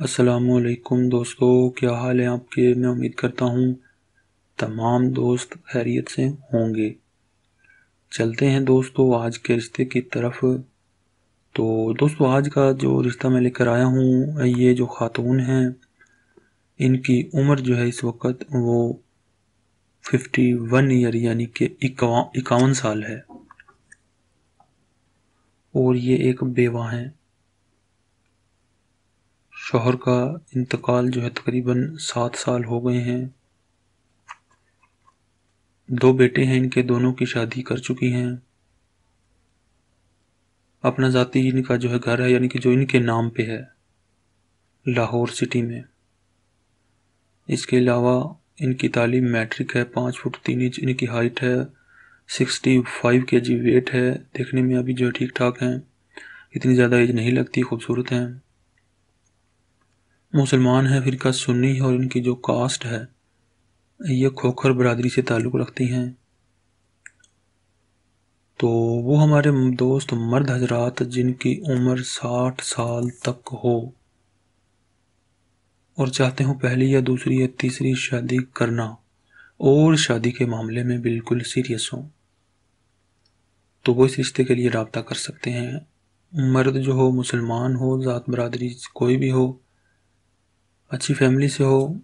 السلام علیکم دوستو، کیا حال ہے آپ کے؟ میں امید کرتا ہوں تمام دوست خیریت سے ہوں گے۔ چلتے ہیں دوستو آج کے رشتے کی طرف۔ تو دوستو، آج کا جو رشتہ میں لے کر آیا ہوں، یہ جو خاتون ہیں، ان کی عمر جو ہے اس وقت وہ ففٹی ون ایئر یعنی کہ اکاون سال ہے۔ اور یہ ایک بیوہ ہیں۔ شوہر کا انتقال جو ہے تقریباً سات سال ہو گئے ہیں۔ دو بیٹے ہیں ان کے، دونوں کی شادی کر چکی ہیں۔ اپنا ذاتی ان کا جو ہے گھر ہے یعنی کہ جو ان کے نام پہ ہے، لاہور سٹی میں۔ اس کے علاوہ ان کی تعلیم میٹرک ہے، پانچ فٹ تین انچ ان کی ہائٹ ہے، سکسٹی فائیو کے جی ویٹ ہے۔ دیکھنے میں ابھی جو ہے ٹھیک ٹھاک ہیں، اتنی زیادہ ایج نہیں لگتی، خوبصورت ہیں۔ مسلمان ہیں فرقہ سنی ہے اور ان کی جو کاسٹ ہے، یہ کھوکھر برادری سے تعلق رکھتی ہیں؟ تو وہ ہمارے دوست مرد حضرات جن کی عمر ساٹھ سال تک ہو۔ اور چاہتے ہوں پہلی یا دوسری یا تیسری شادی کرنا، اور شادی کے معاملے میں بالکل سیریس ہوں۔ تو وہ اس رشتے کے لیے رابطہ کر سکتے ہیں۔ مرد جو ہو، مسلمان ہو، ذات برادری کوئی بھی ہو اچھی فیملی سے ہو،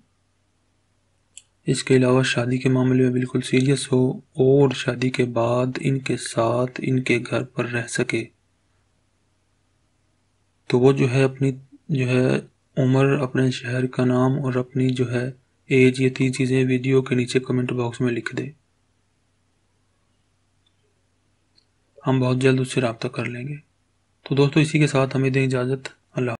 اس کے علاوہ شادی کے معاملے میں بالکل سیریس ہو اور شادی کے بعد ان کے ساتھ ان کے گھر پر رہ سکے۔ تو وہ جو ہے اپنی، جو ہے عمر، اپنے شہر کا نام اور اپنی جو ہے ایج یہ تین چیزیں ویڈیو کے نیچے کمنٹ باکس میں لکھ دے ہم بہت جلد اس سے رابطہ کر لیں گے۔ تو دوستو، اسی کے ساتھ ہمیں دیں اجازت۔ اللہ